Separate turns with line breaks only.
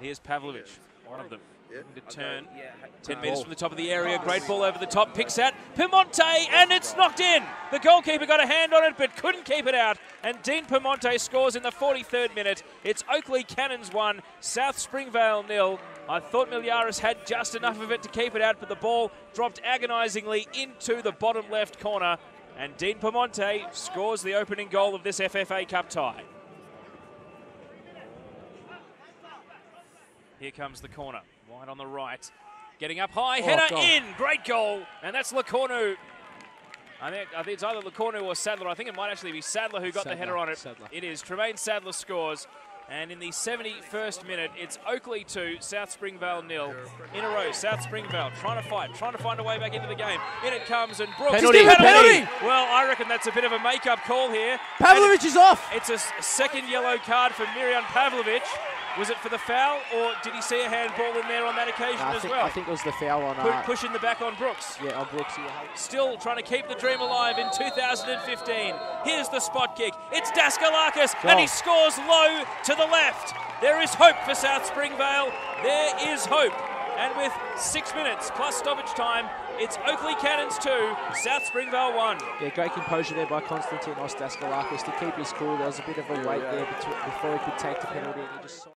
And here's Pavlovich, one of them.
Yeah.
To turn.
Yeah.
10 metres from the top of the area. Great ball over the top. Picks out Pimonte, and it's knocked in. The goalkeeper got a hand on it, but couldn't keep it out. And Dean Pimonte scores in the 43rd minute. It's Oakleigh Cannons 1, South Springvale nil. I thought Miliaris had just enough of it to keep it out, but the ball dropped agonisingly into the bottom left corner. And Dean Pimonte scores the opening goal of this FFA Cup tie. Here comes the corner. Wide on the right. Getting up high. Oh, header
God.
in. Great goal. And that's Lacornu. I think, I think it's either Lacornu or Sadler. I think it might actually be Sadler who got the header on it.
Sadler.
It is. Tremaine Sadler scores. And in the 71st minute, it's Oakleigh 2, South Springvale nil. In a row, South Springvale trying to fight, trying to find a way back into the game. In it comes, and Brooks.
Penalty,
Penalty!
penalty!
Well, I reckon that's a bit of a make-up call here.
Pavlovich is off.
It's a second yellow card for Miriam Pavlovich. Was it for the foul, or did he see a handball in there on that occasion
I
as
think,
well?
I think it was the foul on.
Pu-
Uh,
pushing the back on Brooks.
yeah, on Brooks. Yeah.
Still trying to keep the dream alive in 2015. Here's the spot kick. It's Daskalakis, and he scores low to the left. There is hope for South Springvale. There is hope. And with six minutes plus stoppage time, it's Oakleigh Cannons 2, South Springvale 1.
Yeah, great composure there by Konstantinos Daskalakis to keep his cool. There was a bit of a wait there before he could take the penalty, and he just.